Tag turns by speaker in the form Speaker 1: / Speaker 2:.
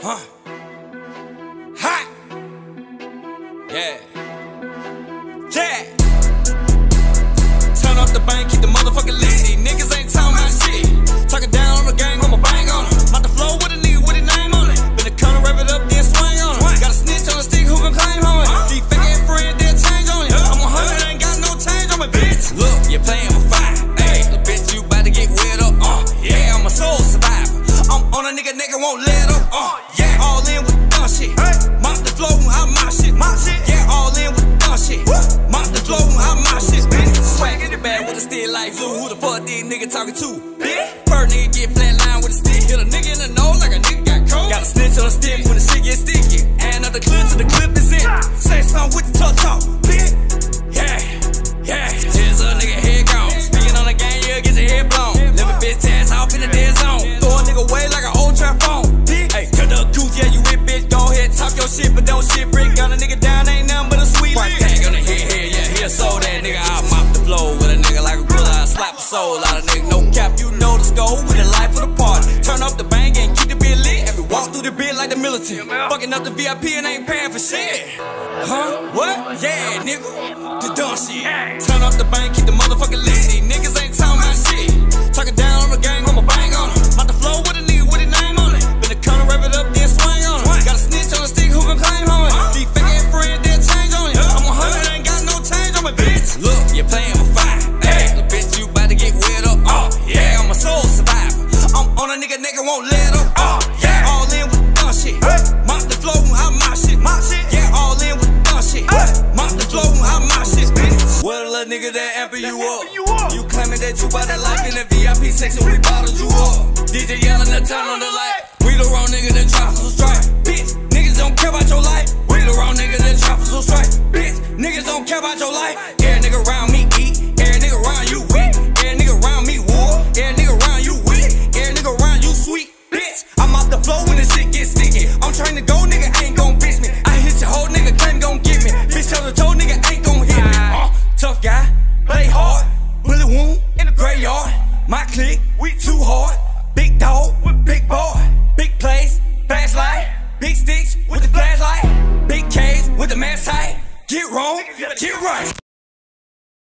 Speaker 1: Huh? Hot. Yeah. Yeah. Turn up the bank, keep the nigga, won't let up. Uh, yeah, all in with dumb shit. Mop the flow, I my shit. My shit. Yeah, all in with dumb shit. Mop the flow, I my shit. Bitch, swag in the bag with a still like zoo. Who the fuck these nigga talking to? Bitch, first nigga get flat line with a stick. Hit a nigga in the nose like a nigga got cold. Got a snitch on a stick when the shit get sticky. And up the clip to the clip is it. Say something with the talk talk. Bitch, yeah, yeah. Here's a nigga head gone. Speaking on the game, you'll get your head blown. No cap, you know the score with the life of the party. Turn up the bang and keep the beat lit. Every walk through the bit like the military. Fucking up the VIP and ain't paying for shit. Huh? What? Yeah, nigga. The dumb shit. Turn up the bang, keep the motherfucking lit. These niggas ain't talking about shit. Talking down on the gang, I'ma bang on 'em. About to flow with a nigga with his name on it. Been the counter, rev it up, then swing on it. Got a snitch on the stick, who can claim on it? These fake ass friends, they'll change on it. I'm a hundred, ain't got no change on me, bitch. Look, you're playing won't let up. Oh, yeah, all in with the dumb shit. Mop the flow, I my shit. My shit. Yeah, all in with the dumb shit. Mop the flow, I my shit, bitch. What a little nigga that amping you up. You claiming that you bout that life in the VIP section, we bottled you up. DJ yelling the turn on the light. We the wrong nigga that try for strike. Bitch, niggas don't care about your life. We the wrong nigga that for some strike. Bitch, niggas don't care about your life. Yeah, nigga around get right.